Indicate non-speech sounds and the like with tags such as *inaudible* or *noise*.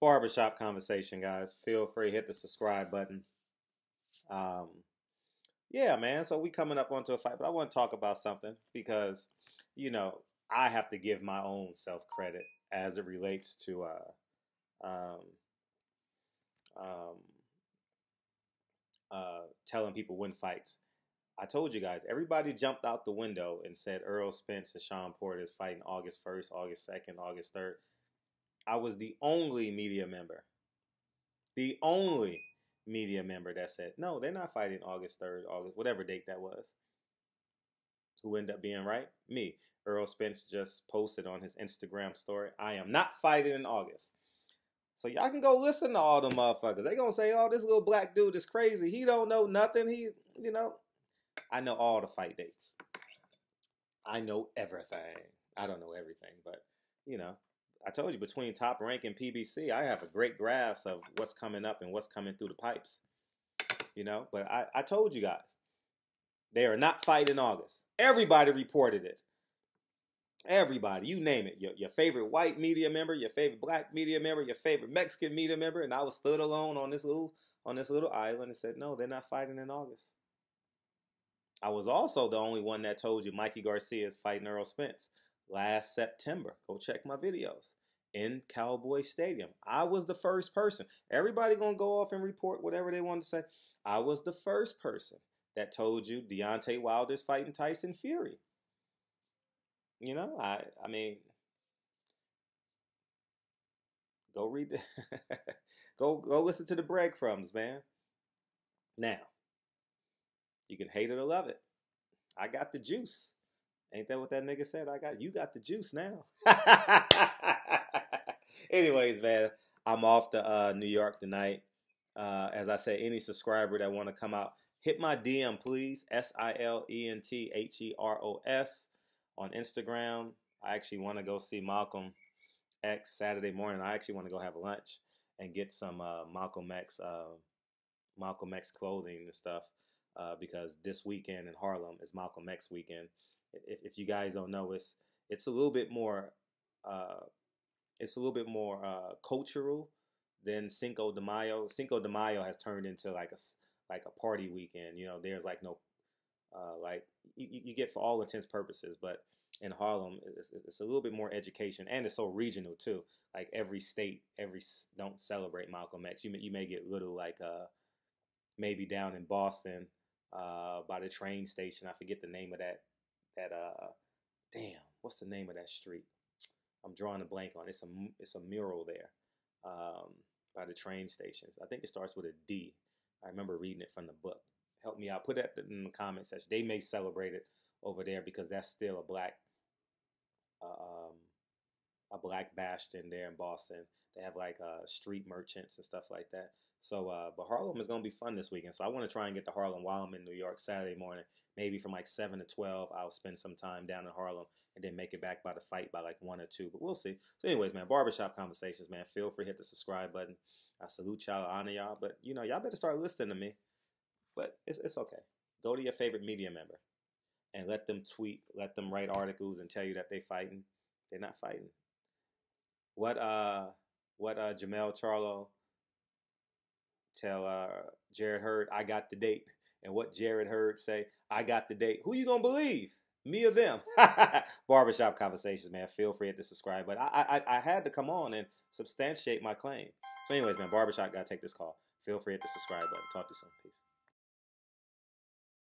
barbershop conversation, guys. Feel free hit the subscribe button. Um, yeah, man. So we coming up onto a fight, but I want to talk about something because you know I have to give my own self credit as it relates to uh, um, um, uh, telling people win fights. I told you guys, everybody jumped out the window and said Errol Spence and Sean Porter is fighting August 1st, August 2nd, August 3rd. I was the only media member, the only media member that said, no, they're not fighting August 3rd, August, whatever date that was. Who ended up being right? Me. Errol Spence just posted on his Instagram story, I am not fighting in August. So y'all can go listen to all the motherfuckers. They gonna say, "Oh, this little black dude is crazy. He don't know nothing. He, you know." I know all the fight dates. I know everything. I don't know everything, but you know, I told you between Top Rank and PBC, I have a great grasp of what's coming up and what's coming through the pipes. You know, but I, I told you guys, they are not fighting August. Everybody reported it. Everybody, you name it. Your, your favorite white media member, your favorite black media member, your favorite Mexican media member, and I was stood alone on this little on this little island and said, no, they're not fighting in August. I was also the only one that told you Mikey Garcia is fighting Errol Spence last September. Go check my videos in Cowboy Stadium. I was the first person. Everybody gonna go off and report whatever they want to say. I was the first person that told you Deontay Wilder's fighting Tyson Fury. You know, I I mean, go read the *laughs* go go listen to the breadcrumbs, man. Now, you can hate it or love it. I got the juice. Ain't that what that nigga said? I got you got the juice now. *laughs* Anyways, man, I'm off to uh, New York tonight. Uh, as I say, any subscriber that want to come out, hit my DM, please. S I L E N T H E R O S on Instagram. I actually want to go see Malcolm X Saturday morning. I actually want to go have lunch and get some uh, Malcolm X uh, Malcolm X clothing and stuff uh, because this weekend in Harlem is Malcolm X weekend. If, if you guys don't know, it's it's a little bit more uh, it's a little bit more uh, cultural than Cinco de Mayo. Cinco de Mayo has turned into like a like a party weekend. You know, there's like no uh, like you, you get for all intents purposes, but in Harlem, it's, it's, a little bit more education, and it's so regional too. Like every state, every don't celebrate Malcolm X. You may, you may get little like uh maybe down in Boston uh by the train station. I forget the name of that that uh damn what's the name of that street? I'm drawing a blank on. It's a it's a mural there um, by the train stations. I think it starts with a D. I remember reading it from the book help me out. Put that in the comment section. They may celebrate it over there because that's still a black, uh, um, a black bastion there in Boston. They have like uh, street merchants and stuff like that. So, uh, but Harlem is going to be fun this weekend. So I want to try and get to Harlem while I'm in New York Saturday morning. Maybe from like 7 to 12, I'll spend some time down in Harlem and then make it back by the fight by like 1 or 2. But we'll see. So anyways, man, barbershop conversations, man. Feel free to hit the subscribe button. I salute y'all, I honor y'all. But, you know, y'all better start listening to me. But it's, it's okay. Go to your favorite media member and let them tweet, let them write articles and tell you that they fighting. They're not fighting. What uh what uh Jermell Charlo tell uh Jarrett Hurd, I got the date. And what Jarrett Hurd say, I got the date. Who you gonna believe? Me or them? *laughs* Barbershop conversations, man. Feel free to subscribe. But I, I I had to come on and substantiate my claim. So, anyways, man, Barbershop gotta take this call. Feel free to subscribe button. Talk to you soon. Peace.